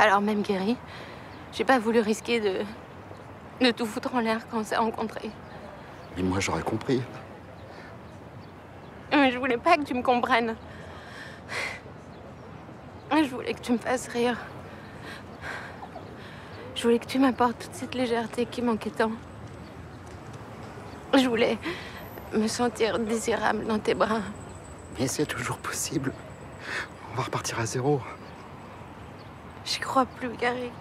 Alors même guéri, j'ai pas voulu risquer de... de tout foutre en l'air quand on s'est rencontrés. Mais moi, j'aurais compris. Mais je voulais pas que tu me comprennes. Je voulais que tu me fasses rire. Je voulais que tu m'apportes toute cette légèreté qui manquait tant. Je voulais me sentir désirable dans tes bras. Mais c'est toujours possible. On va repartir à zéro. J'y crois plus, Gary.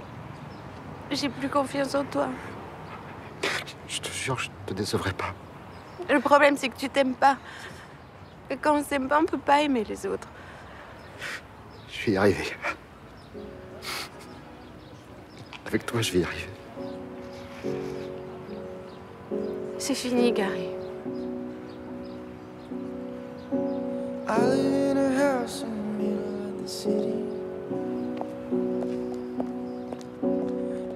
J'ai plus confiance en toi. Je te jure, je te décevrai pas. Le problème, c'est que tu t'aimes pas. Et quand on s'aime pas, on peut pas aimer les autres. Je vais y arriver. Avec toi, je vais y arriver. C'est fini, Gary. I live in a house in the middle of the city.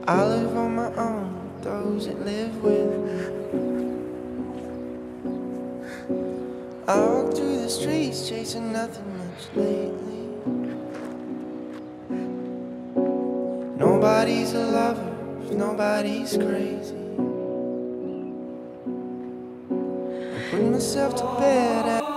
I live on my own those that live with. I walk through the streets chasing nothing much lately. Nobody's a lover nobody's crazy. I put myself to bed at